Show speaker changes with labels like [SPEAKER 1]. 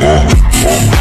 [SPEAKER 1] Oh, oh.